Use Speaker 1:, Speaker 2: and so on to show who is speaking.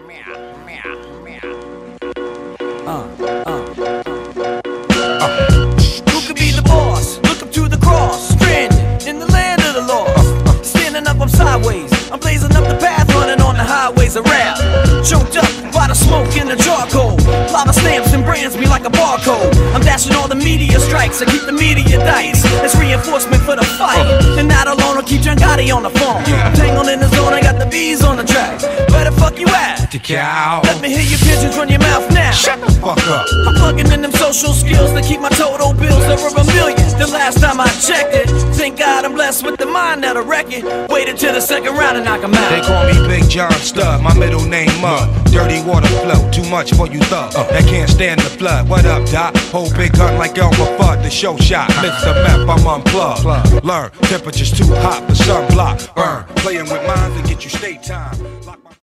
Speaker 1: Who could be the boss? Look up to the cross, stranded in the land of the lost. Standing up, I'm sideways. I'm blazing up the path, running on the highways of rap. Choked up by the smoke and the charcoal. Lava stamps and brands me like a barcode. I'm dashing all the media strikes. I keep the media dice. It's reinforcement for the fight. And not alone, I'll keep John Gotti on the phone. I'm tangled in the zone, I got the The
Speaker 2: cow.
Speaker 1: Let me hear your pigeons run your mouth now.
Speaker 2: Shut the fuck up.
Speaker 1: I'm plugging in them social skills to keep my total bills over a million. The last time I checked it, thank God I'm blessed with the mind that'll wreck it. Waited till the second round and knock 'em out.
Speaker 2: They call me Big John Studd, my middle name Mud. Dirty water flow, too much for you thug. Uh, That can't stand the flood. What up, Doc? Whole big gun like Elmer Fudd, the show shot. Mr. Meth, I'm unplugged. Learn, temperature's too hot for sunblock. Burn, playing with minds to get you stay time.